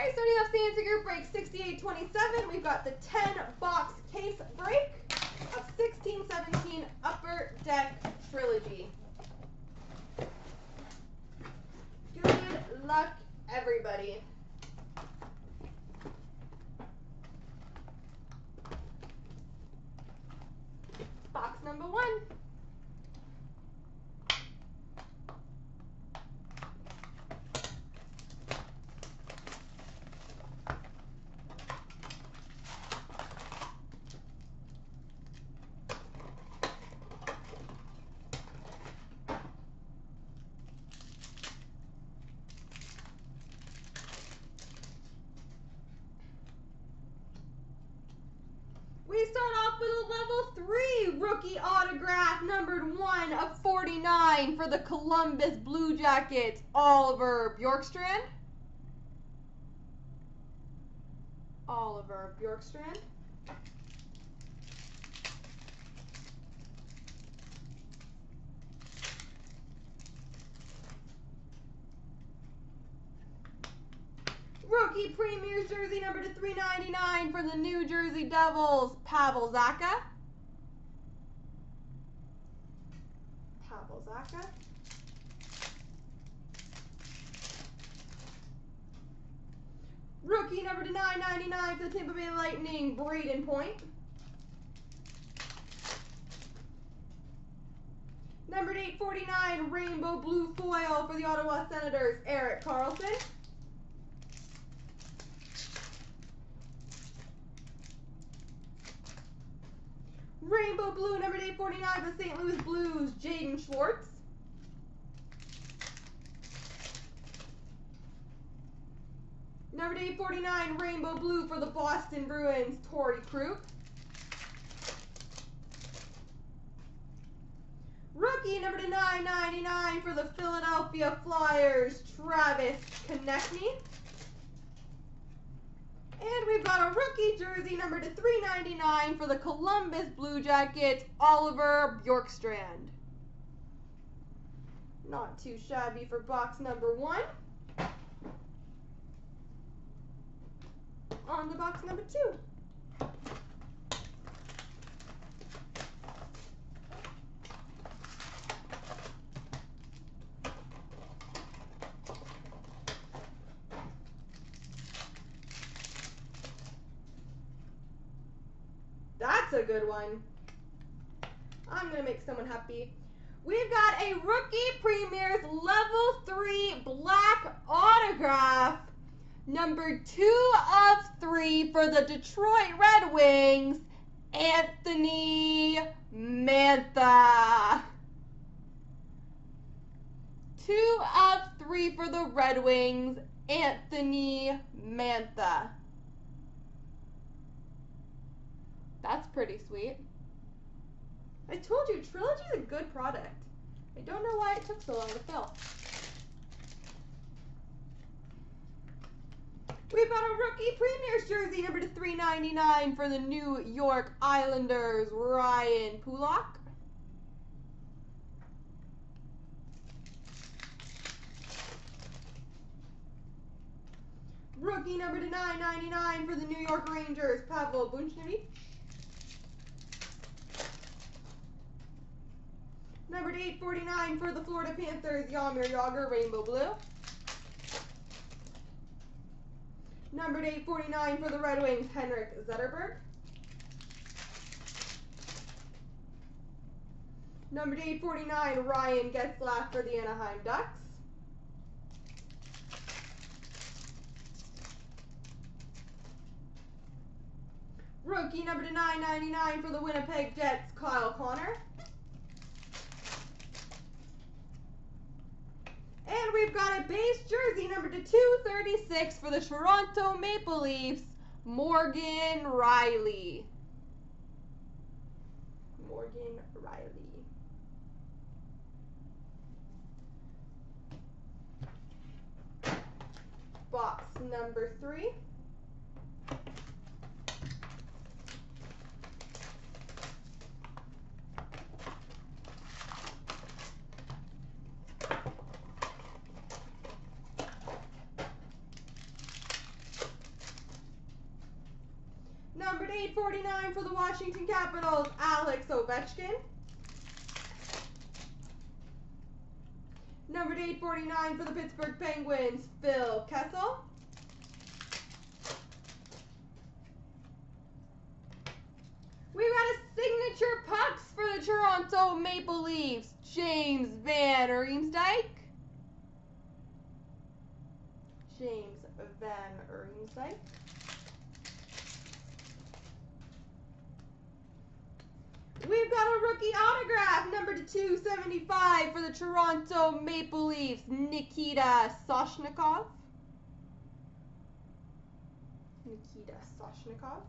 right, starting off CNC Group break 6827, we've got the 10 box case break of 1617 Upper Deck Trilogy. Good luck, everybody. Box number one. We start off with a level three rookie autograph, numbered one of 49 for the Columbus Blue Jackets, Oliver Bjorkstrand. Oliver Bjorkstrand. Rookie Premier's jersey number to 399 for the New Jersey Devils, Pavel Zacha. Pavel Zacha. Rookie number to 999 for the Tampa Bay Lightning, Brayden Point. Number 849, Rainbow Blue Foil for the Ottawa Senators, Erik Karlsson. Rainbow Blue, number 849 for the St. Louis Blues, Jaden Schwartz. Number 849, Rainbow Blue for the Boston Bruins, Torey Krug. Rookie number to 999 for the Philadelphia Flyers, Travis Konecny. And we've got a rookie jersey number to 399 for the Columbus Blue Jackets, Oliver Bjorkstrand. Not too shabby for box number one. On to box number two. That's a good one. I'm going to make someone happy. We've got a Rookie Premier's Level 3 Black Autograph. Number 2 of 3 for the Detroit Red Wings, Anthony Mantha. 2 of 3 for the Red Wings, Anthony Mantha. Pretty sweet. I told you, Trilogy is a good product. I don't know why it took so long to fill. We've got a rookie Premier's jersey number to 399 for the New York Islanders, Ryan Pulock. Rookie number to 999 for the New York Rangers, Pavel Buchnevich. Number 849 for the Florida Panthers, Jaromir Jagr, Rainbow Blue. Number 849 for the Red Wings, Henrik Zetterberg. Number 849, Ryan Getzlaf for the Anaheim Ducks. Rookie number to 999 for the Winnipeg Jets, Kyle Connor. And we've got a base jersey number to 236 for the Toronto Maple Leafs, Morgan Rielly. Morgan Rielly. Box number three. 849 for the Washington Capitals, Alex Ovechkin. Number 849 for the Pittsburgh Penguins, Phil Kessel. We've got a signature pucks for the Toronto Maple Leafs, James Van Riemsdyk. James Van Riemsdyk. We've got a rookie autograph, number to 275 for the Toronto Maple Leafs, Nikita Soshnikov. Nikita Soshnikov.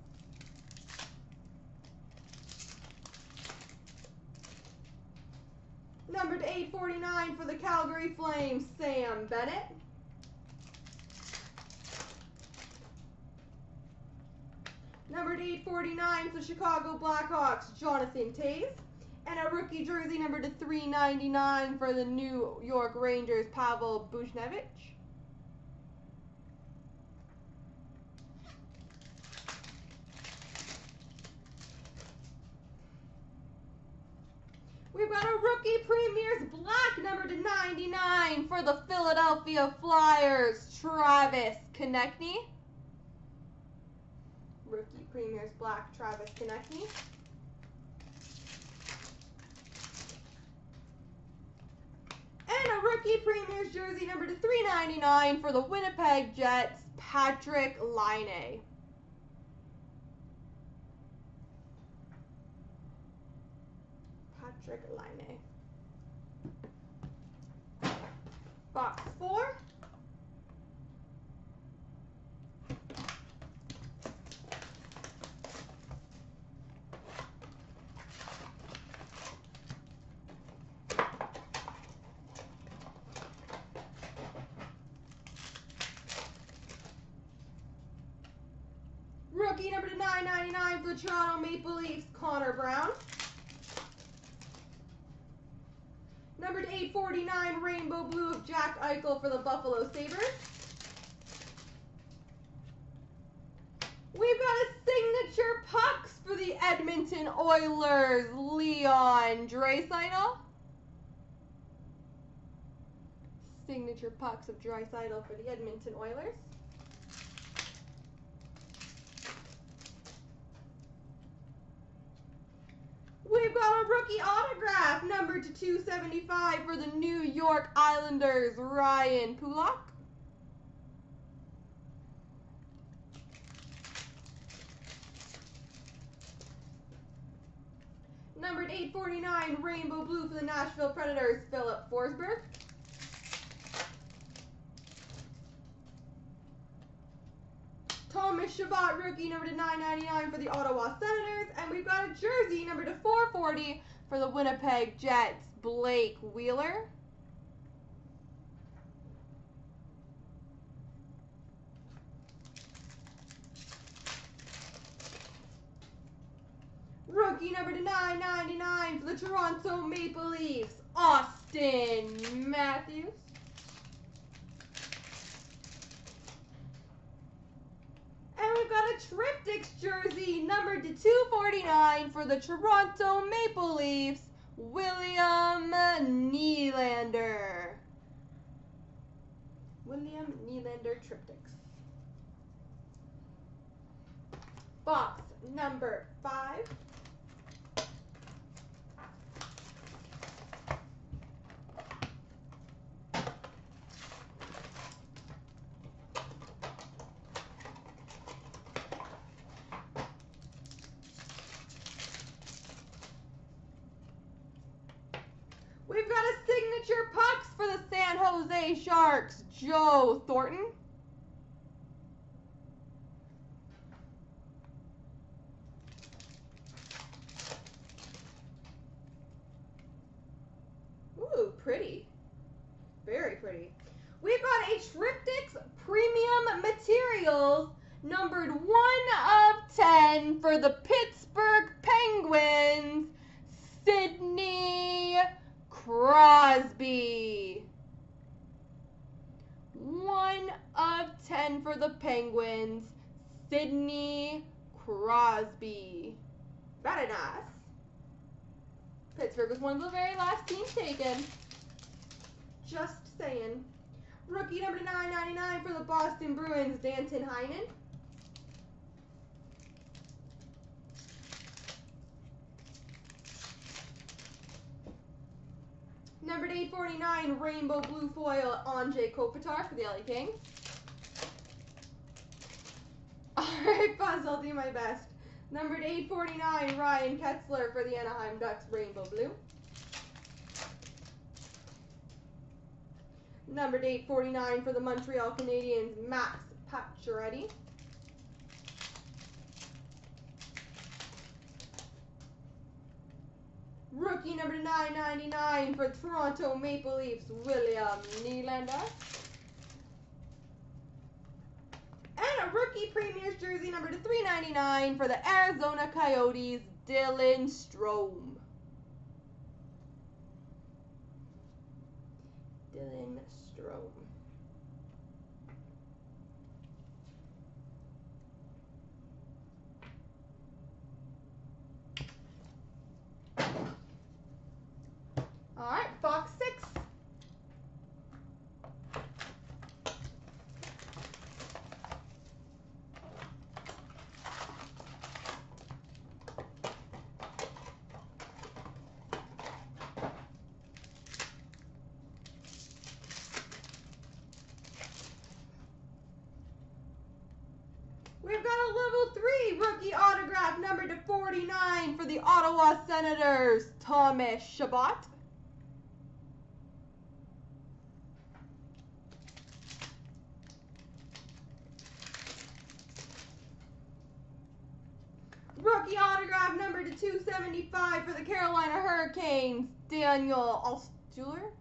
Number to 849 for the Calgary Flames, Sam Bennett. Number to 849 for Chicago Blackhawks, Jonathan Toews. And a rookie jersey number to 399 for the New York Rangers, Pavel Buchnevich. We've got a rookie premier's black number to 99 for the Philadelphia Flyers, Travis Konecny. Premier's black, Travis Konecny. And a rookie premier's jersey number to 399 for the Winnipeg Jets, Patrik Laine. Patrik Laine. Box four. Rookie number to 999 for the Toronto Maple Leafs, Connor Brown. Number 849, Rainbow Blue of Jack Eichel for the Buffalo Sabres. We've got a signature pucks for the Edmonton Oilers, Leon Draisaitl. Signature pucks of Draisaitl for the Edmonton Oilers. We've got a rookie autograph, number to 275 for the New York Islanders, Ryan Pulock. Numbered 849, Rainbow Blue for the Nashville Predators, Filip Forsberg. Chabot, rookie number to 999 for the Ottawa Senators. And we've got a jersey number to 440 for the Winnipeg Jets, Blake Wheeler. Rookie number to 999 for the Toronto Maple Leafs, Auston Matthews. And we've got a Triptychs jersey numbered to 249 for the Toronto Maple Leafs, William Nylander. William Nylander Triptychs. Box number five. We've got a signature pucks for the San Jose Sharks, Joe Thornton. Ooh, pretty. Very pretty. We've got a Triptychs Premium Materials numbered 1 of 10 for the Pittsburgh Penguins, Sidney Crosby. 1 of 10 for the Penguins, Sidney Crosby. Very nice. Pittsburgh was one of the very last teams taken. Just saying. Rookie number 999 for the Boston Bruins, Danton Heinen. Number 849, Rainbow Blue Foil, Anze Kopitar for the LA Kings. Alright, Buzz, I'll do my best. Number 849, Ryan Kesler for the Anaheim Ducks, Rainbow Blue. Number 849 for the Montreal Canadiens, Max Pacioretty. Rookie number 999 for Toronto Maple Leafs, William Nylander. And a rookie Premier's jersey number to 399 for the Arizona Coyotes, Dylan Strome. Dylan Strome. All right, box six. We've got a level three rookie autograph number to 49 for the Ottawa Senators, Thomas Chabot. Rookie autograph number to 275 for the Carolina Hurricanes, Daniel Altshuller.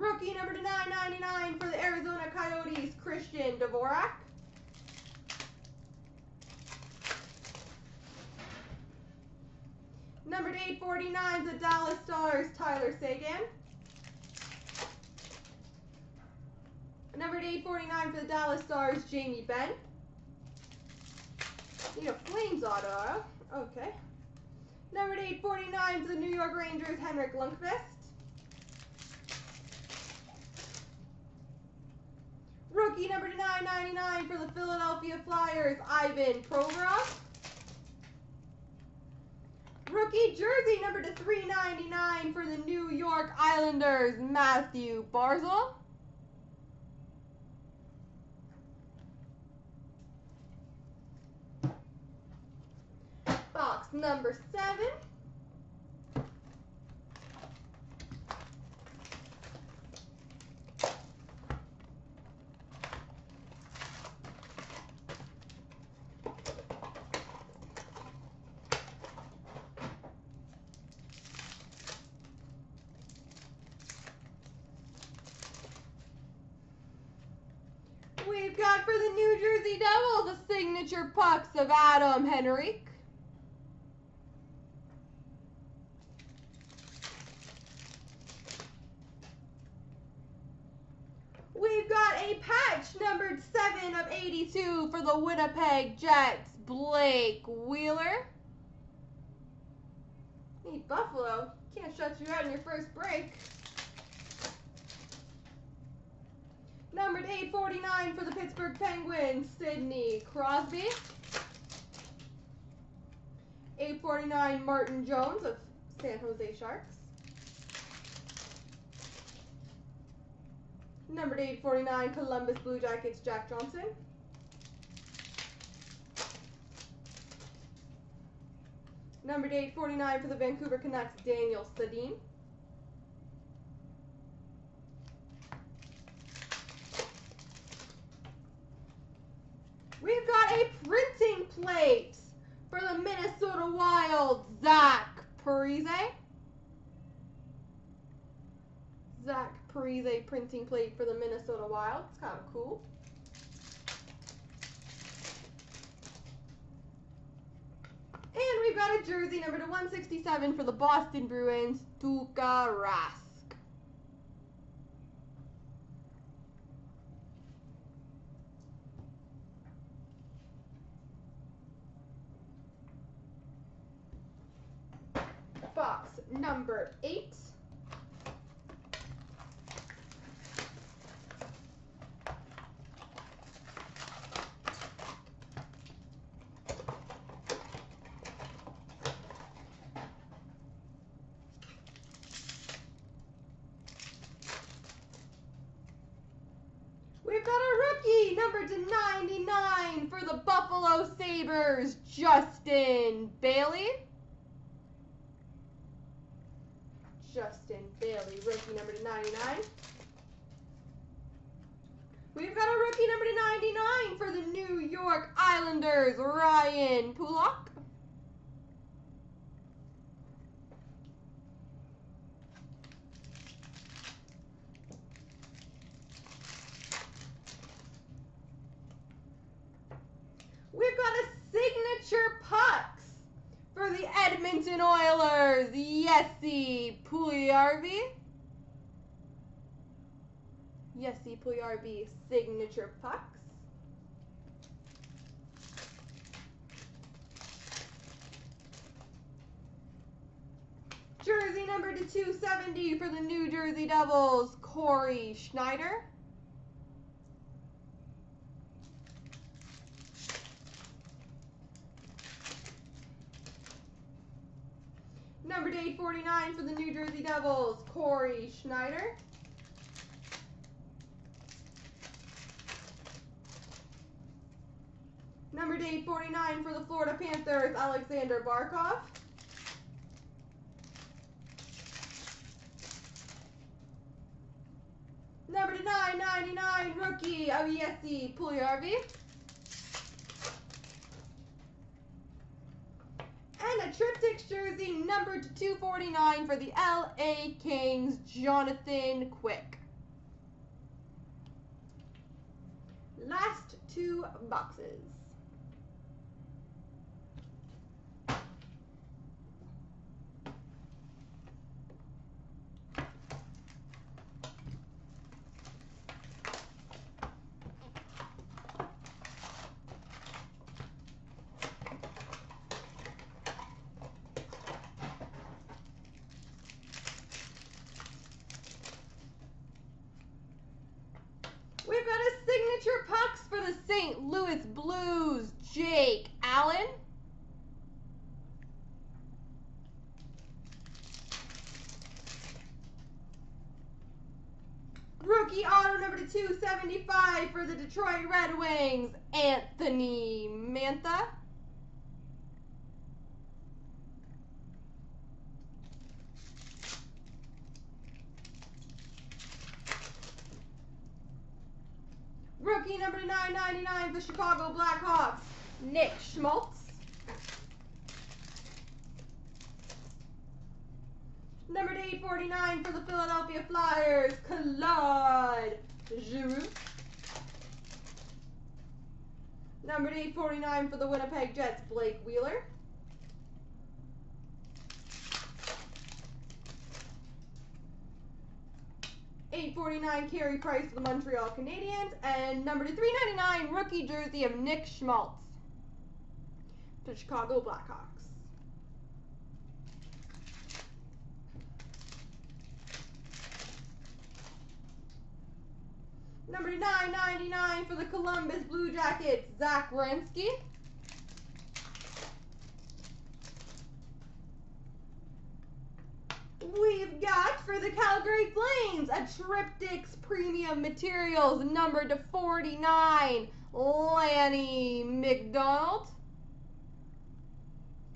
Rookie number to 999 for the Arizona Coyotes, Christian Dvorak. Number to 849 the Dallas Stars, Tyler Seguin. Number to 849 for the Dallas Stars, Jamie Benn. Need a Flames auto. Okay. Number to 849 for the New York Rangers, Henrik Lundqvist. Rookie number to 999 for the Philadelphia Flyers, Ivan Provorov. Rookie jersey number to 399 for the New York Islanders, Mathew Barzal. Box number seven. We've got for the New Jersey Devils the signature pucks of Adam Henrique. We've got a patch numbered 7 of 82 for the Winnipeg Jets, Blake Wheeler. Need Buffalo. Can't shut you out in your first break. Numbered 849 for the Pittsburgh Penguins, Sidney Crosby. 849 Martin Jones of San Jose Sharks. Numbered 849 Columbus Blue Jackets, Jack Johnson. Numbered 849 for the Vancouver Canucks, Daniel Sedin. We've got a printing plate for the Minnesota Wild, Zach Parise. Zach Parise printing plate for the Minnesota Wild. It's kind of cool. And we've got a jersey number to 167 for the Boston Bruins, Tuukka Rask. Number eight. We've got a rookie, number to 99 for the Buffalo Sabres, Justin Bailey. Justin Bailey, rookie number to 99. We've got a rookie number to 99 for the New York Islanders, Ryan Pulock. We've got a signature pucks for the Edmonton Oilers, Jesse Puljujarvi. Jesse signature pucks. Jersey number to 270 for the New Jersey Devils, Cory Schneider. Number to 849 for the New Jersey Devils, Cory Schneider. Number to 849 for the Florida Panthers, Aleksander Barkov. Number to 999 rookie, Aviesi Puljujarvi. And a triptych jersey number to 249 for the LA Kings, Jonathan Quick. Last two boxes. We've got a signature pucks for the St. Louis Blues, Jake Allen. Rookie auto number to 275 for the Detroit Red Wings, Anthony Mantha. Rookie number to 999 for the Chicago Blackhawks, Nick Schmaltz. Number to 849 for the Philadelphia Flyers, Claude Giroux. Number to 849 for the Winnipeg Jets, Blake Wheeler. Eight forty nine Carey Price for the Montreal Canadiens, and number three ninety nine rookie jersey of Nick Schmaltz for Chicago Blackhawks. Number to nine ninety nine for the Columbus Blue Jackets, Zach Werenski. We've got for the Calgary Flames a Triptychs Premium Materials number to 49, Lanny McDonald.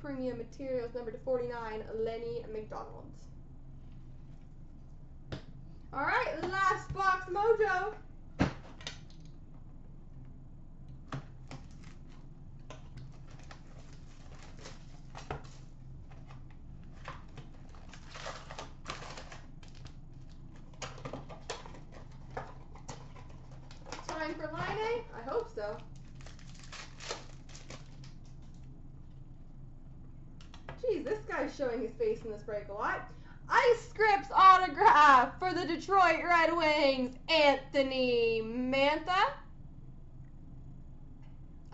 Premium Materials number to 49, Lenny McDonald. All right, last box mojo. showing his face in this break a lot. Ice Scripts autograph for the Detroit Red Wings, Anthony Mantha.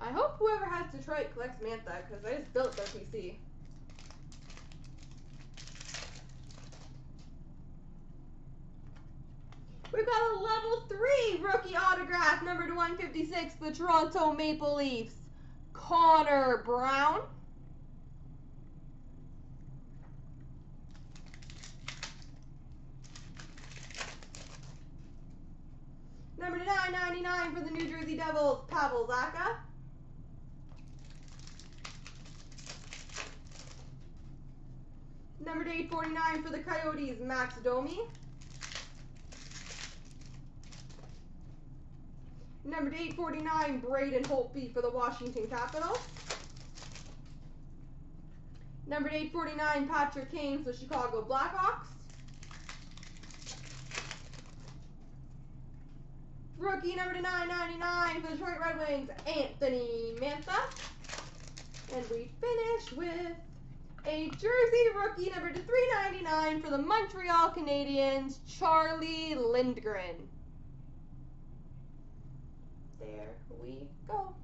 I hope whoever has Detroit collects Mantha because I just built their PC. We've got a level 3 rookie autograph, number to 156, the Toronto Maple Leafs, Connor Brown. Number to 999 for the New Jersey Devils, Pavel Zacha. Number to 849 for the Coyotes, Max Domi. Number to 849, Braden Holtby for the Washington Capitals. Number to 849, Patrick Kane for the Chicago Blackhawks. Rookie number to 999 for the Detroit Red Wings, Anthony Mantha. And we finish with a jersey rookie number to 399 for the Montreal Canadiens, Charlie Lindgren. There we go.